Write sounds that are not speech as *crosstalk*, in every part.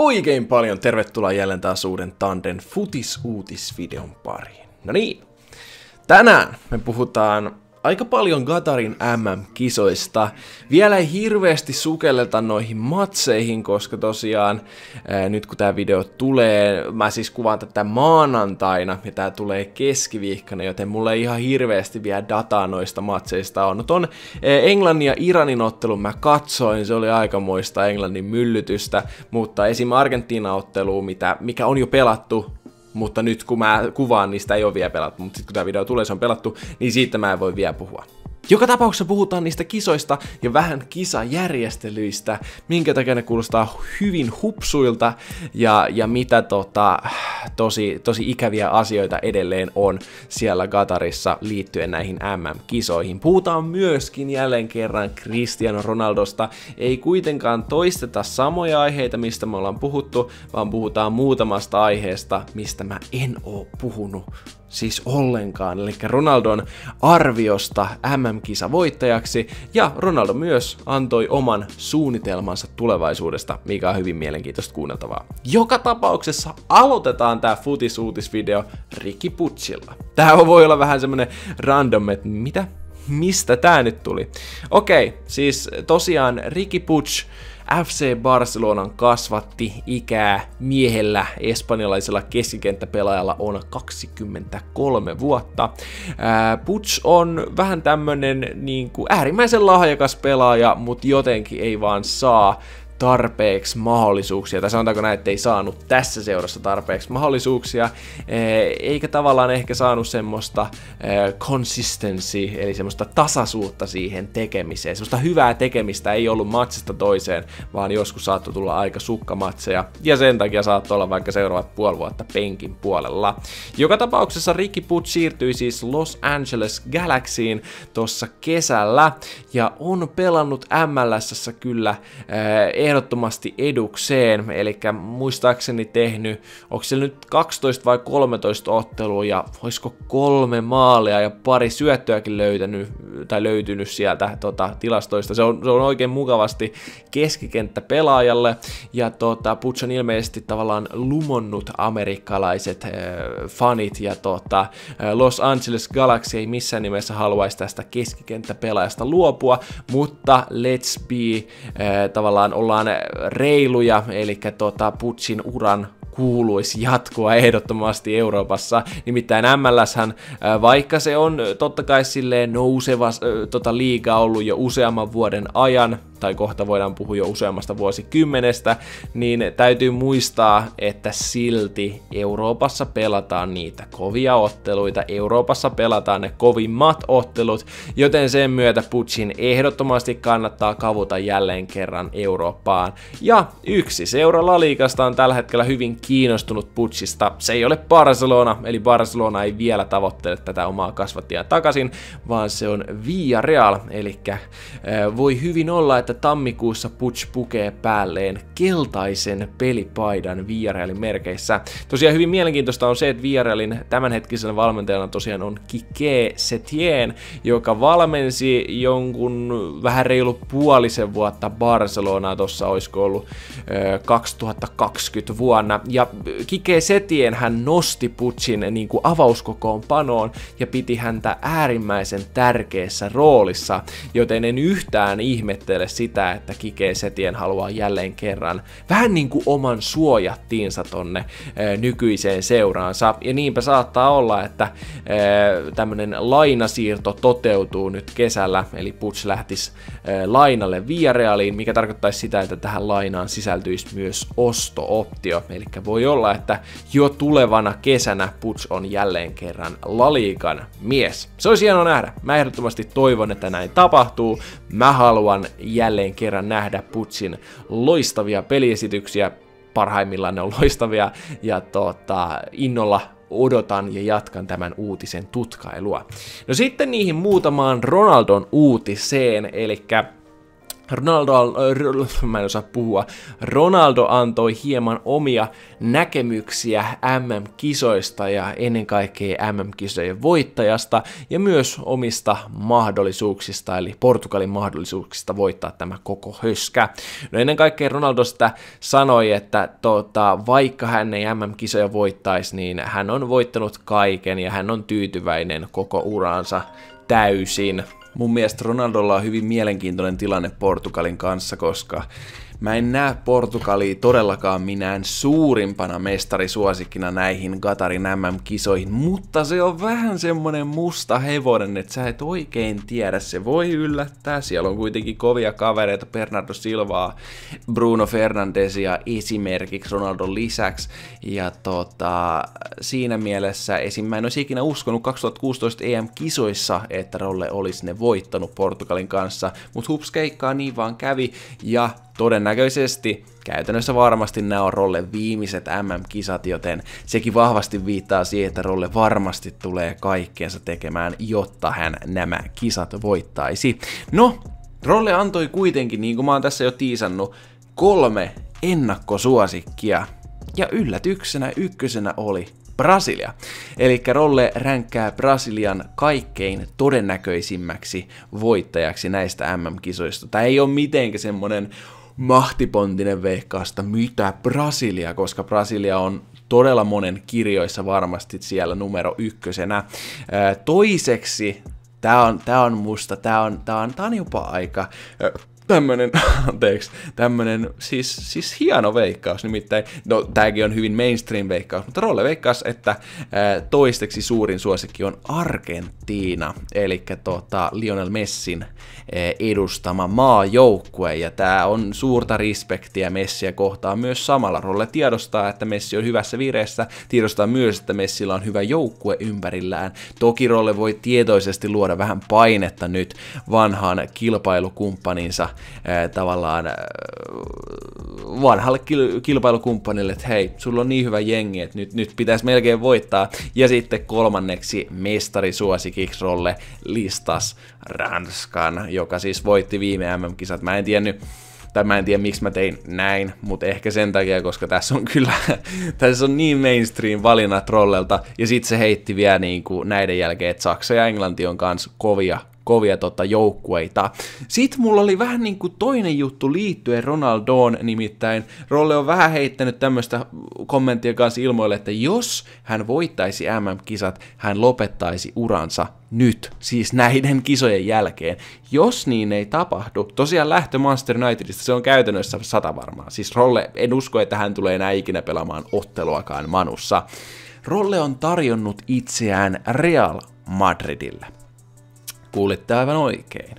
Oikein paljon tervetuloa jälleen taas uuden Tanden futis-uutisvideon pariin. No niin, tänään me puhutaan aika paljon Gatarin MM-kisoista. Vielä ei hirveästi sukelleta noihin matseihin, koska tosiaan ää, nyt kun tämä video tulee, mä siis kuvaan tätä maanantaina ja tää tulee keskiviikkona, joten mulla ei ihan hirveästi vielä dataa noista matseista on. No ton ää, Englannin ja Iranin ottelun mä katsoin, se oli aikamoista Englannin myllytystä, mutta esim. Argentiina-ottelu, mitä, mikä on jo pelattu, mutta nyt kun mä kuvaan, sitä ei ole vielä pelattu, mutta sitten kun tämä video tulee, se on pelattu, niin siitä mä en voi vielä puhua. Joka tapauksessa puhutaan niistä kisoista ja vähän kisajärjestelyistä, minkä takia ne kuulostaa hyvin hupsuilta ja, ja mitä tota, tosi, tosi ikäviä asioita edelleen on siellä Katarissa liittyen näihin MM-kisoihin. Puhutaan myöskin jälleen kerran Cristiano Ronaldosta. Ei kuitenkaan toisteta samoja aiheita, mistä me ollaan puhuttu, vaan puhutaan muutamasta aiheesta, mistä mä en oo puhunut siis ollenkaan, eli Ronaldon arviosta MM-kisa voittajaksi, ja Ronaldo myös antoi oman suunnitelmansa tulevaisuudesta, mikä on hyvin mielenkiintoista kuunneltavaa. Joka tapauksessa aloitetaan tämä futisuutisvideo Ricky Putsilla. Tää voi olla vähän semmonen random, että mitä? Mistä tää nyt tuli? Okei, siis tosiaan Ricky Puts FC Barcelonan kasvatti ikää miehellä espanjalaisella keskikenttäpelaajalla on 23 vuotta. Puts on vähän tämmönen niin kuin äärimmäisen lahjakas pelaaja, mutta jotenkin ei vaan saa tarpeeksi mahdollisuuksia, tai sanotaanko näin, että ei saanut tässä seurassa tarpeeksi mahdollisuuksia, eh, eikä tavallaan ehkä saanut semmoista eh, consistency, eli semmoista tasaisuutta siihen tekemiseen. Semmoista hyvää tekemistä ei ollut matsista toiseen, vaan joskus saattoi tulla aika sukkamatseja, ja sen takia saattoi olla vaikka seuraavat puoli vuotta penkin puolella. Joka tapauksessa Ricky Putt siirtyi siis Los Angeles Galaxyin tuossa kesällä, ja on pelannut MLSssä kyllä eh, ehdottomasti edukseen, eli muistaakseni tehnyt, onko se nyt 12 vai 13 ottelua ja olisiko kolme maalia ja pari syöttöäkin löytänyt tai löytynyt sieltä tota, tilastoista. Se on, se on oikein mukavasti keskikenttä pelaajalle ja tota, Puts on ilmeisesti tavallaan lumonnut amerikkalaiset äh, fanit ja tota, Los Angeles Galaxy ei missään nimessä haluaisi tästä keskikenttäpelaajasta luopua, mutta let's be äh, tavallaan ollaan ollaan reiluja, eli tota, Putsin uran kuuluisi jatkoa ehdottomasti Euroopassa. Nimittäin MLS, vaikka se on totta kai silleen nouseva tota, liiga ollut jo useamman vuoden ajan, tai kohta voidaan puhua jo useammasta vuosikymmenestä, niin täytyy muistaa, että silti Euroopassa pelataan niitä kovia otteluita, Euroopassa pelataan ne kovimmat ottelut, joten sen myötä Putsin ehdottomasti kannattaa kavuta jälleen kerran Eurooppaan. Ja yksi seura La Ligasta on tällä hetkellä hyvin kiinnostunut Putsista. Se ei ole Barcelona, eli Barcelona ei vielä tavoittele tätä omaa kasvattia takaisin, vaan se on Villarreal, eli äh, voi hyvin olla, että tammikuussa Butch pukee päälleen keltaisen pelipaidan Villarrealin merkeissä. Tosiaan hyvin mielenkiintoista on se, että Villarrealin tämänhetkisen valmentajana tosiaan on Kike Setien, joka valmensi jonkun vähän reilu puolisen vuotta Barcelonaa, tuossa olisiko ollut ö, 2020 vuonna. Ja Kike Setien hän nosti Butchin niin kuin avauskokoonpanoon ja piti häntä äärimmäisen tärkeässä roolissa, joten en yhtään ihmettele sitä, että Kike Setien haluaa jälleen kerran vähän niin kuin oman suojattiinsa tonne nykyiseen seuraansa. Ja niinpä saattaa olla, että tämmönen lainasiirto toteutuu nyt kesällä, eli Puts lähtisi lainalle Viarealiin, mikä tarkoittaisi sitä, että tähän lainaan sisältyisi myös osto-optio. Eli voi olla, että jo tulevana kesänä Puts on jälleen kerran Laliikan mies. Se olisi hienoa nähdä. Mä ehdottomasti toivon, että näin tapahtuu. Mä haluan jälleen kerran nähdä Putsin loistavia peliesityksiä. Parhaimmillaan ne on loistavia ja tota, innolla odotan ja jatkan tämän uutisen tutkailua. No sitten niihin muutamaan Ronaldon uutiseen, eli Ronaldo, mä en osaa puhua, Ronaldo antoi hieman omia näkemyksiä MM-kisoista ja ennen kaikkea MM-kisojen voittajasta ja myös omista mahdollisuuksista, eli Portugalin mahdollisuuksista voittaa tämä koko höskä. No ennen kaikkea Ronaldo sitä sanoi, että tota, vaikka hän ei MM-kisoja voittaisi, niin hän on voittanut kaiken ja hän on tyytyväinen koko uraansa täysin. Mun mielestä Ronaldolla on hyvin mielenkiintoinen tilanne Portugalin kanssa, koska Mä en näe Portugalia todellakaan minään suurimpana mestarisuosikkina näihin Qatarin MM-kisoihin, mutta se on vähän semmonen musta hevonen, että sä et oikein tiedä, se voi yllättää. Siellä on kuitenkin kovia kavereita, Bernardo Silvaa, Bruno Fernandesia esimerkiksi Ronaldon lisäksi. Ja tota, siinä mielessä esim. mä en olisi ikinä uskonut 2016 EM-kisoissa, että Rolle olisi ne voittanut Portugalin kanssa, mutta hups keikkaa niin vaan kävi ja Todennäköisesti, käytännössä varmasti nämä on Rolle viimeiset MM-kisat, joten sekin vahvasti viittaa siihen, että Rolle varmasti tulee kaikkeensa tekemään, jotta hän nämä kisat voittaisi. No, Rolle antoi kuitenkin, niin kuin mä oon tässä jo tiisannut, kolme ennakkosuosikkia. Ja yllätyksenä ykkösenä oli Brasilia. Eli Rolle ränkkää Brasilian kaikkein todennäköisimmäksi voittajaksi näistä MM-kisoista. Tämä ei ole mitenkään semmonen mahtipontinen veikkaasta, mitä Brasilia, koska Brasilia on todella monen kirjoissa varmasti siellä numero ykkösenä. Toiseksi, tämä on, tää on musta, tämä on, tää on, tää on jopa aika tämmönen, *laughs* anteeksi, tämmönen, siis, siis hieno veikkaus, nimittäin, no tääkin on hyvin mainstream veikkaus, mutta Rolle veikkaus, että ää, toisteksi suurin suosikki on Argentiina, eli tota, Lionel Messin ää, edustama maajoukkue, ja tää on suurta respektiä Messiä kohtaan myös samalla. Rolle tiedostaa, että Messi on hyvässä vireessä, tiedostaa myös, että Messillä on hyvä joukkue ympärillään. Toki Rolle voi tietoisesti luoda vähän painetta nyt vanhaan kilpailukumppaninsa tavallaan vanhalle kil- kilpailukumppanille, että hei, sulla on niin hyvä jengi, että nyt, nyt pitäisi melkein voittaa. Ja sitten kolmanneksi mestarisuosikiksi Rolle listas Ranskan, joka siis voitti viime MM-kisat. Mä en tiennyt, tai mä en tiedä miksi mä tein näin, mutta ehkä sen takia, koska tässä on kyllä, *laughs* tässä on niin mainstream valinnat rollelta, ja sitten se heitti vielä niin kuin näiden jälkeen, että Saksa ja Englanti on kanssa kovia kovia tota, joukkueita. Sitten mulla oli vähän niin kuin toinen juttu liittyen Ronaldoon, nimittäin Rolle on vähän heittänyt tämmöistä kommenttia kanssa ilmoille, että jos hän voittaisi MM-kisat, hän lopettaisi uransa nyt, siis näiden kisojen jälkeen. Jos niin ei tapahdu, tosiaan lähtö Manchester Unitedista, se on käytännössä sata varmaa. Siis Rolle, en usko, että hän tulee enää ikinä pelaamaan otteluakaan Manussa. Rolle on tarjonnut itseään Real Madridille. Kuulitte aivan oikein.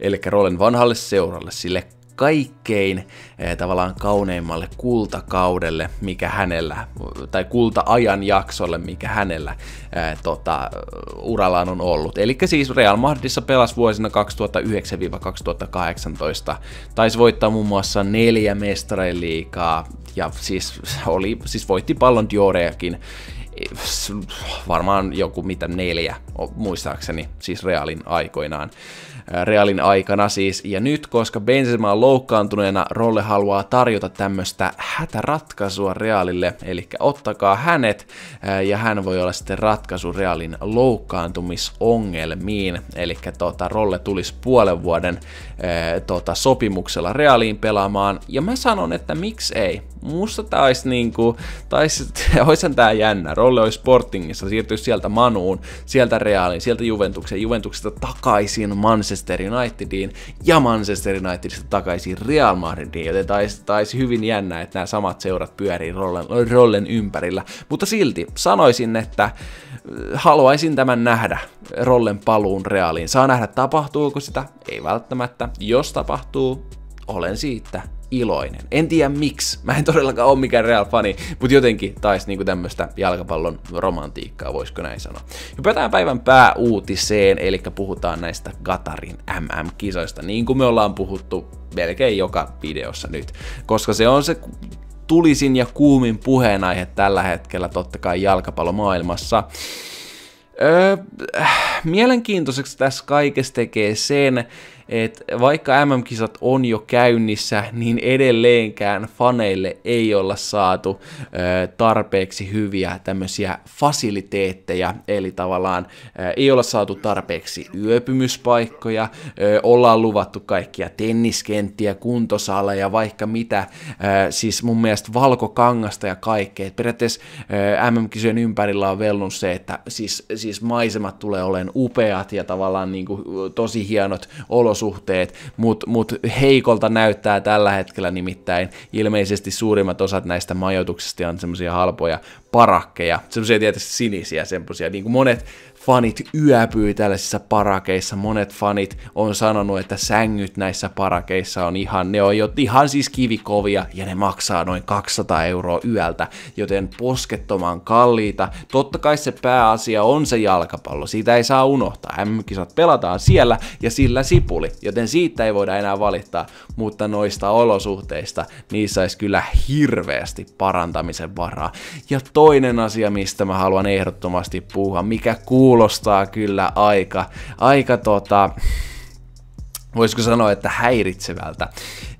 Eli Rollen vanhalle seuralle, sille kaikkein eh, tavallaan kauneimmalle kultakaudelle, mikä hänellä, tai kulta-ajan jaksolle, mikä hänellä eh, tota, urallaan on ollut. Eli siis Real Madridissa pelasi vuosina 2009-2018, taisi voittaa muun muassa neljä mestareiliikaa, liikaa, ja siis, oli, siis voitti pallon Dioreakin, varmaan joku mitä neljä, muistaakseni, siis Realin aikoinaan. Realin aikana siis. Ja nyt, koska Benzema on loukkaantuneena, Rolle haluaa tarjota tämmöistä hätäratkaisua Realille, eli ottakaa hänet, ja hän voi olla sitten ratkaisu Realin loukkaantumisongelmiin. Eli tota, Rolle tulisi puolen vuoden tota, sopimuksella Realiin pelaamaan, ja mä sanon, että miksi ei. Musta tää olisi niinku, taisi, *laughs* oishan tää jännä. Rolle olisi Sportingissa, siirtyisi sieltä Manuun, sieltä Realiin, sieltä Juventukseen, Juventuksesta takaisin Manchester Unitediin ja Manchester Unitedista takaisin Real Madridiin, joten taisi, taisi hyvin jännä, että nämä samat seurat pyörii Rollen, Rollen ympärillä. Mutta silti sanoisin, että äh, haluaisin tämän nähdä, Rollen paluun Realiin. Saa nähdä, tapahtuuko sitä? Ei välttämättä. Jos tapahtuu, olen siitä iloinen. En tiedä miksi, mä en todellakaan ole mikään Real fani, mutta jotenkin taisi niinku tämmöistä jalkapallon romantiikkaa, voisiko näin sanoa. Hypätään päivän pääuutiseen, eli puhutaan näistä Qatarin MM-kisoista, niin kuin me ollaan puhuttu melkein joka videossa nyt, koska se on se tulisin ja kuumin puheenaihe tällä hetkellä totta kai jalkapallomaailmassa. Öö, mielenkiintoiseksi tässä kaikessa tekee sen, että vaikka MM-kisat on jo käynnissä, niin edelleenkään faneille ei olla saatu ö, tarpeeksi hyviä tämmöisiä fasiliteetteja, eli tavallaan ö, ei olla saatu tarpeeksi yöpymyspaikkoja, ö, ollaan luvattu kaikkia tenniskenttiä, kuntosaleja, vaikka mitä, ö, siis mun mielestä valkokangasta ja kaikkea. Et periaatteessa MM-kisojen ympärillä on vellunut se, että siis, siis maisemat tulee olemaan upeat ja tavallaan niin kuin, tosi hienot olosuhteet, mutta mut heikolta näyttää tällä hetkellä nimittäin ilmeisesti suurimmat osat näistä majoituksista on semmoisia halpoja parakkeja, semmoisia tietysti sinisiä, semmoisia, niin kuin monet fanit yöpyy tällaisissa parakeissa. Monet fanit on sanonut, että sängyt näissä parakeissa on ihan, ne on jo ihan siis kivikovia ja ne maksaa noin 200 euroa yöltä, joten poskettoman kalliita. Totta kai se pääasia on se jalkapallo, siitä ei saa unohtaa. M-kisat pelataan siellä ja sillä sipuli, joten siitä ei voida enää valittaa, mutta noista olosuhteista niissä olisi kyllä hirveästi parantamisen varaa. Ja toinen asia, mistä mä haluan ehdottomasti puhua, mikä kuuluu kuulostaa kyllä aika, aika tota, voisiko sanoa, että häiritsevältä.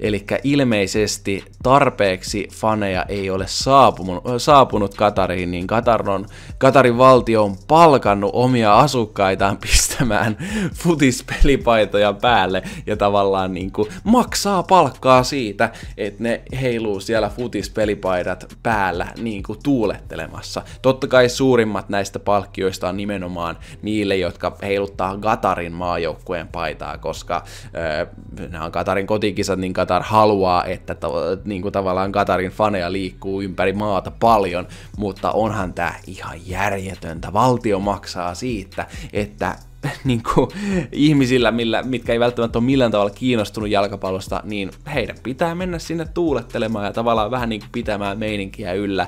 Eli ilmeisesti tarpeeksi faneja ei ole saapunut, saapunut Katariin, niin Katar on, Katarin valtio on palkannut omia asukkaitaan pistämään futispelipaitoja päälle ja tavallaan niin kuin maksaa palkkaa siitä, että ne heiluu siellä futispelipaidat päällä niin kuin tuulettelemassa. Totta kai suurimmat näistä palkkioista on nimenomaan niille, jotka heiluttaa Katarin maajoukkueen paitaa, koska nämä on Katarin kotikisat, niin Katar haluaa, että niin kuin tavallaan Qatarin faneja liikkuu ympäri maata paljon, mutta onhan tämä ihan järjetöntä. Valtio maksaa siitä, että *laughs* niin kuin, ihmisillä, millä, mitkä ei välttämättä ole millään tavalla kiinnostunut jalkapallosta, niin heidän pitää mennä sinne tuulettelemaan ja tavallaan vähän niin kuin pitämään meininkiä yllä.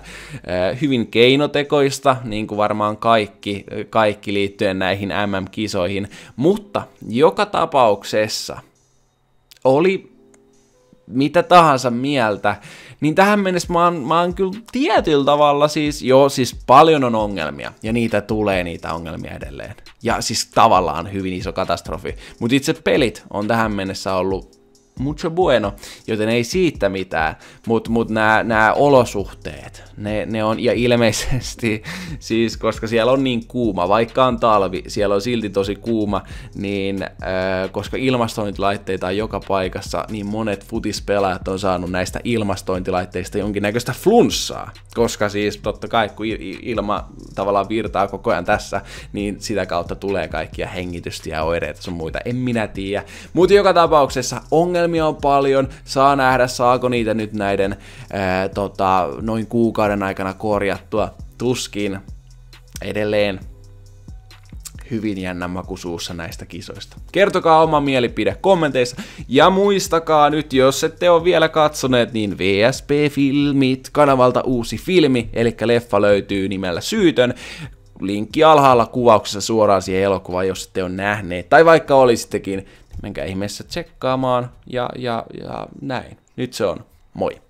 Hyvin keinotekoista, niin kuin varmaan kaikki, kaikki liittyen näihin MM-kisoihin, mutta joka tapauksessa oli mitä tahansa mieltä, niin tähän mennessä mä oon, mä oon kyllä tietyllä tavalla siis, joo siis paljon on ongelmia, ja niitä tulee niitä ongelmia edelleen. Ja siis tavallaan hyvin iso katastrofi. Mutta itse pelit on tähän mennessä ollut mucho bueno, joten ei siitä mitään, mutta mut, mut nämä olosuhteet, ne, ne on, ja ilmeisesti *laughs* siis, koska siellä on niin kuuma, vaikka on talvi, siellä on silti tosi kuuma, niin äh, koska ilmastointilaitteita on joka paikassa, niin monet futispelaajat on saanut näistä ilmastointilaitteista jonkinnäköistä flunssaa, koska siis totta kai kun ilma tavallaan virtaa koko ajan tässä, niin sitä kautta tulee kaikkia hengitystä ja oireita sun muita, en minä tiedä, mutta joka tapauksessa ongelma ongelmia on paljon, saa nähdä saako niitä nyt näiden ää, tota, noin kuukauden aikana korjattua. Tuskin edelleen hyvin jännä makusuussa näistä kisoista. Kertokaa oma mielipide kommenteissa ja muistakaa nyt, jos ette ole vielä katsoneet, niin VSP Filmit kanavalta uusi filmi, eli leffa löytyy nimellä Syytön. Linkki alhaalla kuvauksessa suoraan siihen elokuvaan, jos ette ole nähneet, tai vaikka olisittekin, menkää ihmeessä tsekkaamaan ja, ja, ja näin. Nyt se on. Moi!